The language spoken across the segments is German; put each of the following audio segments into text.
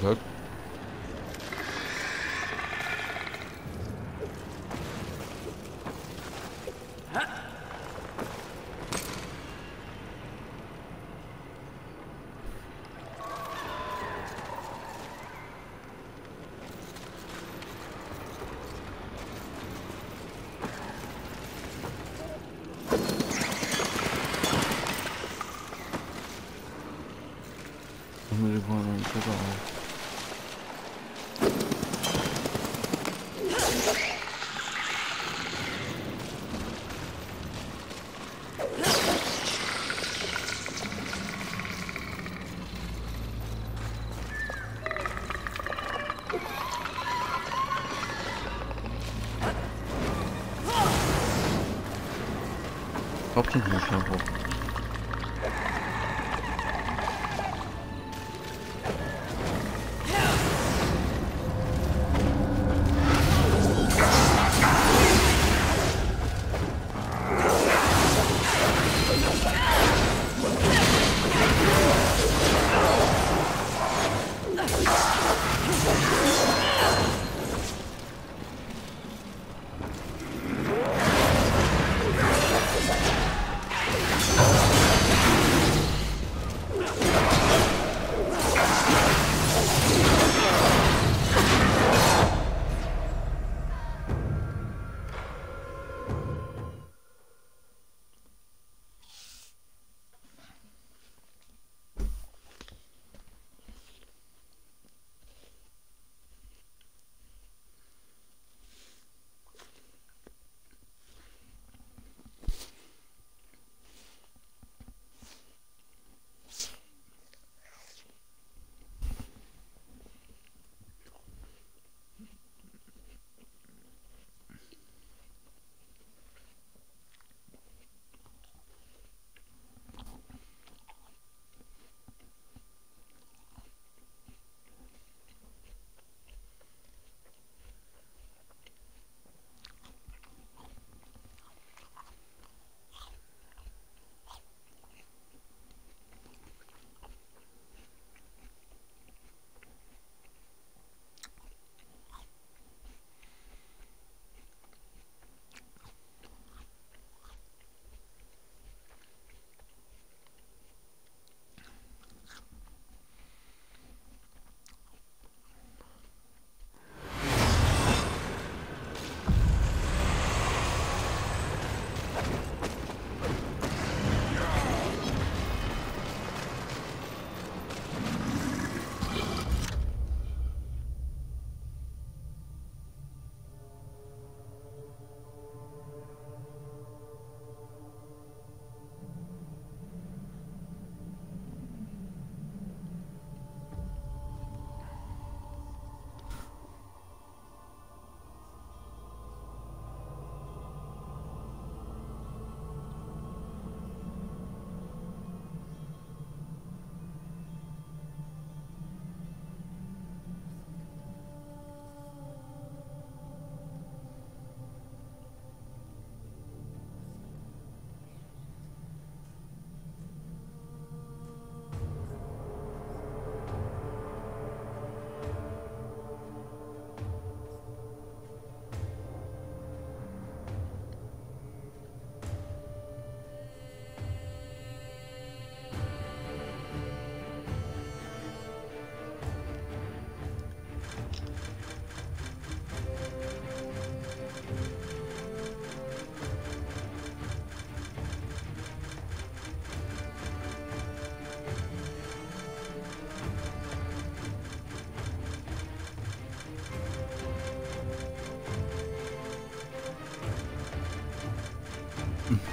Look. I'm gonna go on and put 껍질 조심하고.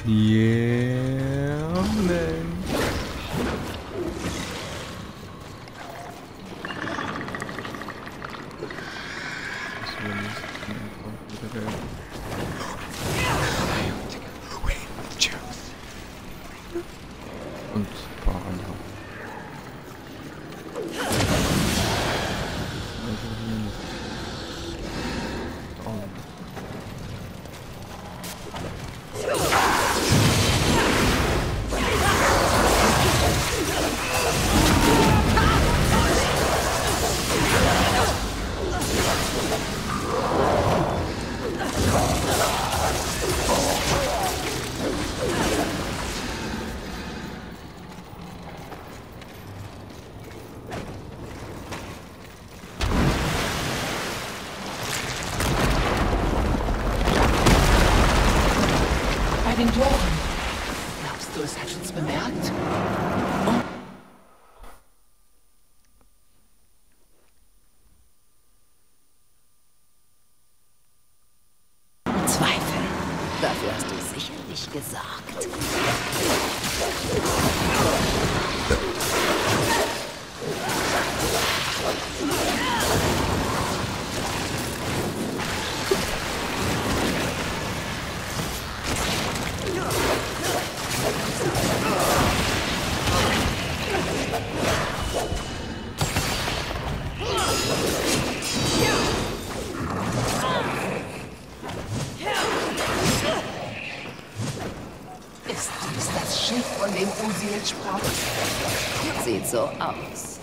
Yeah, man. Ist dies das Schiff, von dem Usil sprach? Sieht so aus.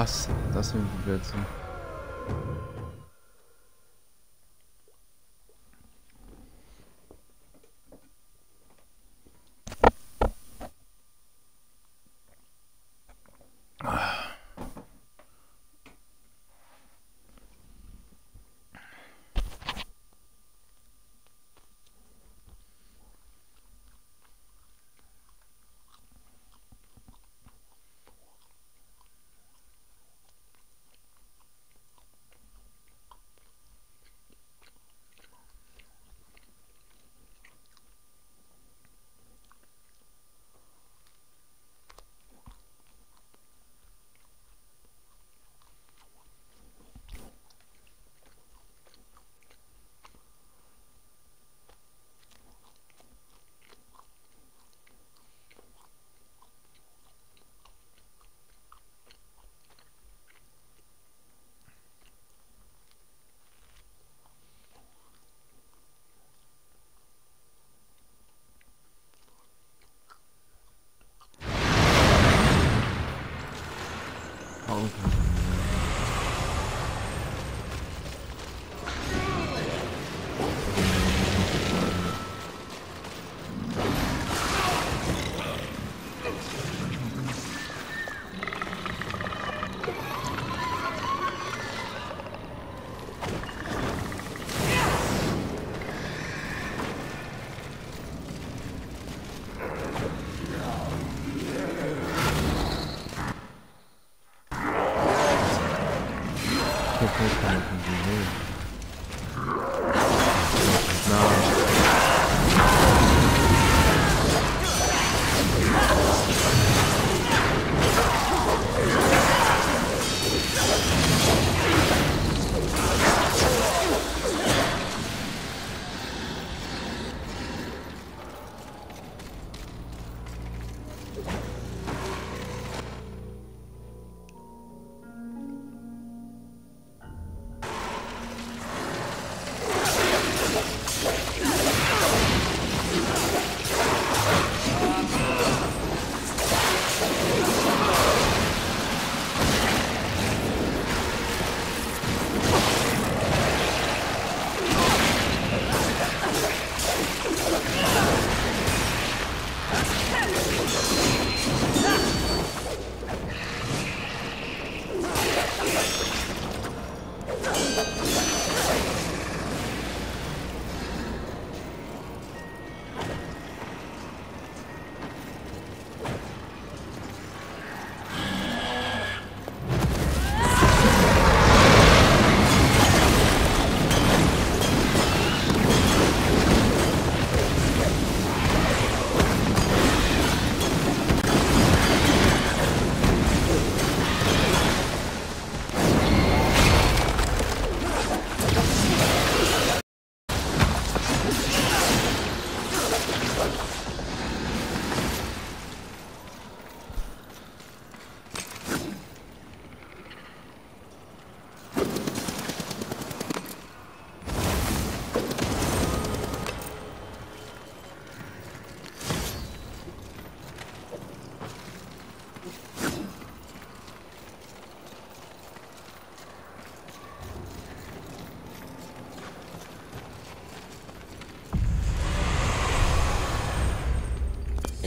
Was? Das sind wir jetzt.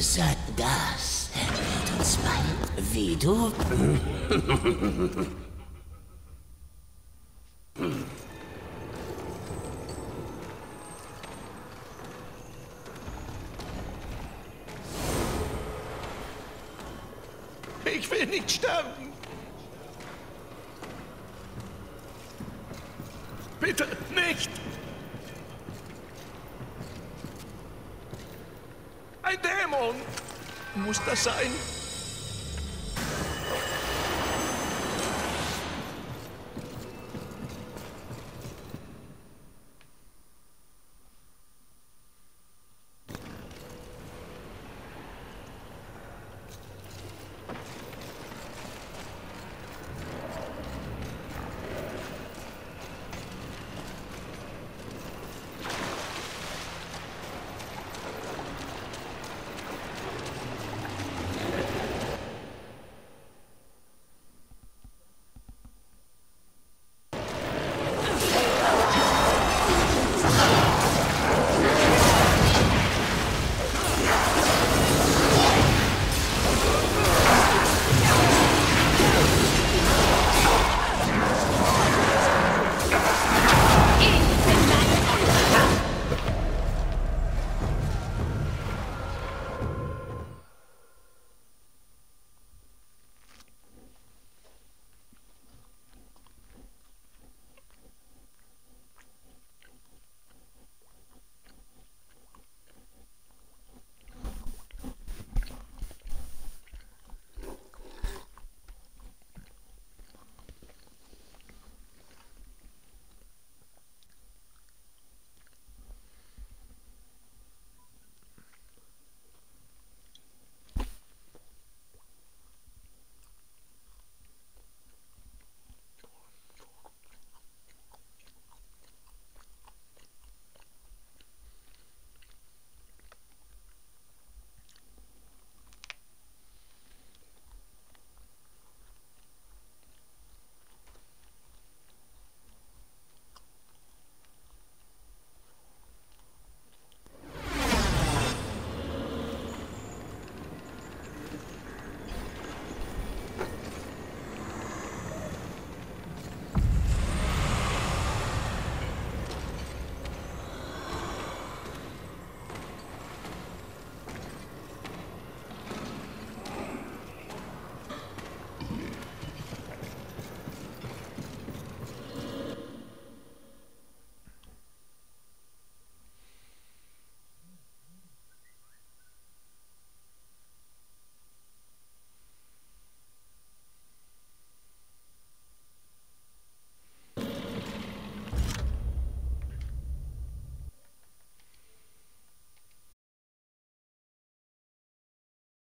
Sag das wird uns bald wie du. Ich will nicht sterben. Bitte nicht. Dämon. Muss das sein?